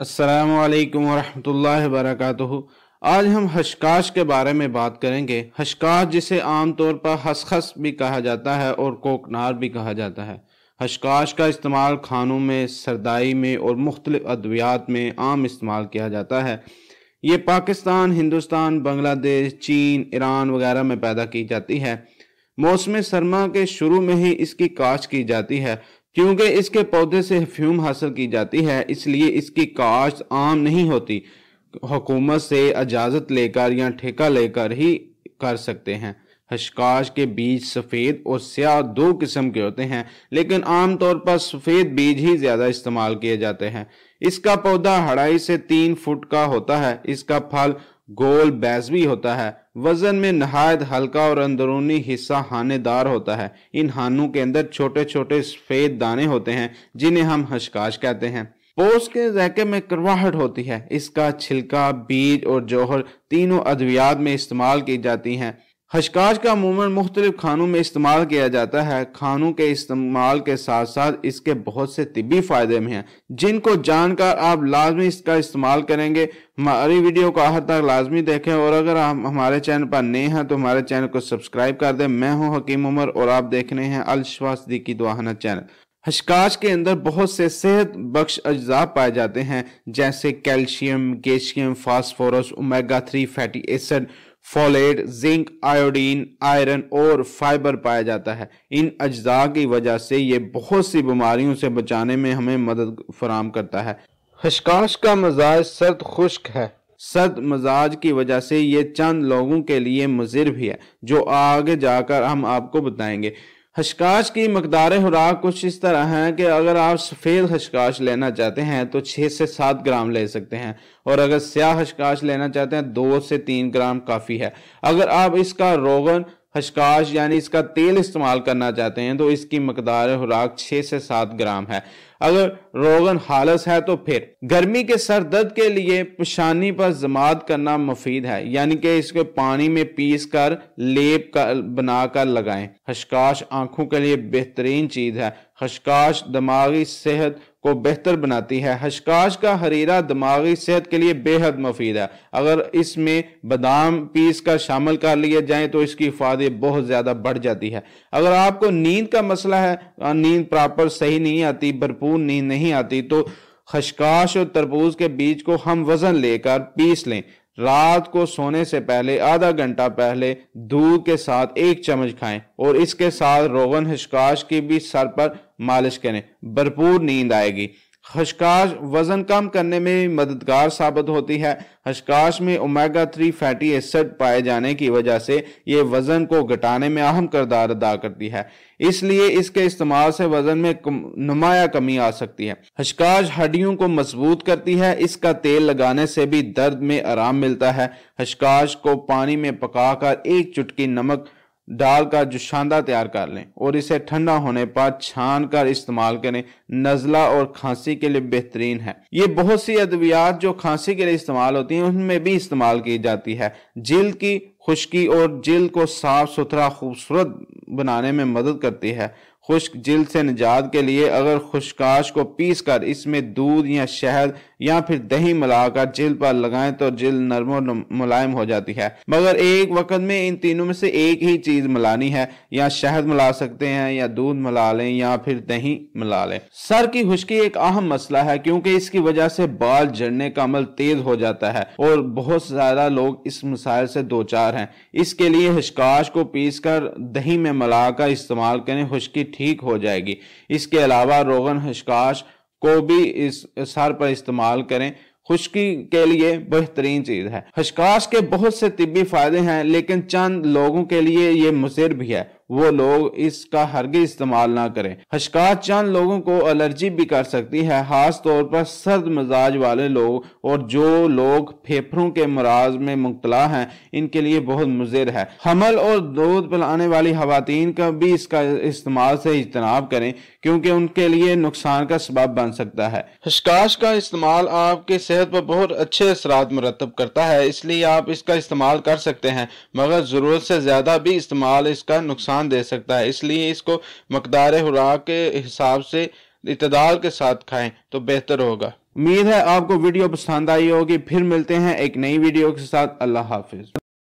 असलकम वरहमल वरक आज हम हशकाश के बारे में बात करेंगे। हशकाश, जिसे आमतौर पर हसखस भी कहा जाता है और कोकनार भी कहा जाता है। हशकाश का इस्तेमाल खानों में, सरदाई में और मुख्तलिफ़ अद्वियात में आम इस्तेमाल किया जाता है। ये पाकिस्तान, हिंदुस्तान, बांग्लादेश, चीन, ईरान वगैरह में पैदा की जाती है। मौसम सरमा के शुरू में ही इसकी काश की जाती है। क्योंकि इसके पौधे से फ्यूम हासिल की जाती है, इसलिए इसकी काश्त आम नहीं होती। हुकूमत से इजाज़त लेकर या ठेका लेकर ही कर सकते हैं। हशकाश के बीज सफ़ेद और स्याह दो किस्म के होते हैं, लेकिन आमतौर पर सफ़ेद बीज ही ज़्यादा इस्तेमाल किए जाते हैं। इसका पौधा अढ़ाई से तीन फुट का होता है, इसका फल गोल बैजवी होता है। वज़न में नहायत हल्का और अंदरूनी हिस्सा हानेदार होता है। इन हानों के अंदर छोटे छोटे सफ़ेद दाने होते हैं, जिन्हें हम हशकाश कहते हैं। पोस के जैके में करवाहट होती है। इसका छिलका, बीज और जौहर तीनों अद्वियात में इस्तेमाल की जाती हैं। हशकाश का अमूमन मुख्तलिफ़ खानों में इस्तेमाल किया जाता है। खानों के इस्तेमाल के साथ साथ इसके बहुत से तिबी फ़ायदे में हैं। जिनको जानकर आप लाजमी इसका इस्तेमाल करेंगे, हमारी वीडियो को आहत तक लाजमी देखें और अगर आप हमारे चैनल पर नए हैं तो हमारे चैनल को सब्सक्राइब कर दें। मैं हूँ हकीम उमर और आप देख रहे हैं अलशवासदी की दुआना चैनल। हशकाश के अंदर बहुत से सेहत बख्श अज्जा पाए जाते हैं, जैसे calcium calcium, phosphorus, omega three, fatty acid folate zinc iodine iron और फाइबर पाया जाता है। इन अज्जा की वजह से ये बहुत सी बीमारियों से बचाने में हमें मदद फराम करता है। खशकाश का मजाज सर्द खुश्क है। सर्द मजाज की वजह से ये चंद लोगों के लिए मुजिर भी है जो आगे जाकर हम आपको बताएँगे। हशकाश की मकदार खुराक कुछ इस तरह है कि अगर आप सफ़ेद हशकाश लेना चाहते हैं तो छः से सात ग्राम ले सकते हैं। और अगर स्याह हशकाश लेना चाहते हैं, दो से तीन ग्राम काफ़ी है। अगर आप इसका रोगन हशकाश, यानी इसका तेल इस्तेमाल करना चाहते हैं तो इसकी मकदार खुराक छः से सात ग्राम है। अगर रोगन हालस है तो फिर गर्मी के सर दर्द के लिए पेशानी पर जमात करना मुफीद है। यानी कि इसको पानी में पीस कर, लेप कर बनाकर लगाएँ। हशकाश आँखों के लिए बेहतरीन चीज़ है। हशकाश दिमागी सेहत को बेहतर बनाती है। हशकाश का हरीरा दिमागी सेहत के लिए बेहद मुफीद है। अगर इसमें बादाम पीस कर शामिल कर लिए जाएँ तो इसकी इफादत बहुत ज़्यादा बढ़ जाती है। अगर आपको नींद का मसला है नींद प्रॉपर सही नहीं आती, भरपूर नींद नहीं आती तो खशकाश और तरबूज के बीज को हम वज़न लेकर पीस लें। रात को सोने से पहले, आधा घंटा पहले, दूध के साथ एक चम्मच खाएँ और इसके साथ रोगन हशकाश की भी सर पर मालिश करें। भरपूर नींद आएगी। हशकाश वज़न कम करने में मददगार साबित होती है। हशकाश में ओमेगा थ्री फैटी एसिड पाए जाने की वजह से ये वज़न को घटाने में अहम किरदार अदा करती है। इसलिए इसके इस्तेमाल से वज़न में नुमाया कमी आ सकती है। हशकाश हड्डियों को मज़बूत करती है। इसका तेल लगाने से भी दर्द में आराम मिलता है। हशकाश को पानी में पकाकर एक चुटकी नमक डालकर जो जुशांदा तैयार कर लें और इसे ठंडा होने पर छान कर इस्तेमाल करें। नज़ला और खांसी के लिए बेहतरीन है। ये बहुत सी अद्वियात जो खांसी के लिए इस्तेमाल होती हैं, उनमें भी इस्तेमाल की जाती है। जिल की खुश्की और जिल्द को साफ़ सुथरा खूबसूरत बनाने में मदद करती है। खुश्क जिल्द से निजात के लिए अगर खुशकाश को पीस कर इसमें दूध या शहद या फिर दही मिलाकर जिल्द पर लगाएँ तो जिल्द नरम और मुलायम हो जाती है। मगर एक वक्त में इन तीनों में से एक ही चीज़ मिलानी है। या शहद मिला सकते हैं या दूध मिला लें या फिर दही मिला लें। सर की खुश्की एक अहम मसला है क्योंकि इसकी वजह से बाल जड़ने का अमल तेज हो जाता है और बहुत ज़्यादा लोग इस मिसाइल से दो चार हैं। इसके लिए हशकाश को पीस कर दही में मिलाकर इस्तेमाल करें। खुश्की ठीक हो जाएगी। इसके अलावा रोगन हशकाश को भी इस सर पर इस्तेमाल करें। खुश्की के लिए बेहतरीन चीज़ है। हशकाश के बहुत से तिबी फ़ायदे हैं, लेकिन चंद लोगों के लिए ये मुसर भी है। वो लोग इसका हरगे इस्तेमाल ना करें। हशकात चंद लोगों को एलर्जी भी कर सकती है खास तौर पर सर्द मिजाज वाले लोग और जो लोग फेफड़ों के मराज में मुबतला हैं, इनके लिए बहुत मुजिर है। हमल और दूध पिलाने वाली खातन का भी इसका इस्तेमाल से इजतनाब करें, क्योंकि उनके लिए नुकसान का सबब बन सकता है। हशकाश का इस्तेमाल आपके सेहत पर बहुत अच्छे असरात मरतब करता है, इसलिए आप इसका इस्तेमाल कर सकते हैं, मगर ज़रूरत से ज़्यादा भी इस्तेमाल इसका नुकसान नुकसान दे सकता है, इसलिए इसको मकदार खुराक के हिसाब से इतदाल के साथ खाएँ तो बेहतर होगा। उम्मीद है आपको वीडियो पसंद आई होगी, फिर मिलते हैं एक नई वीडियो के साथ। अल्लाह हाफिज।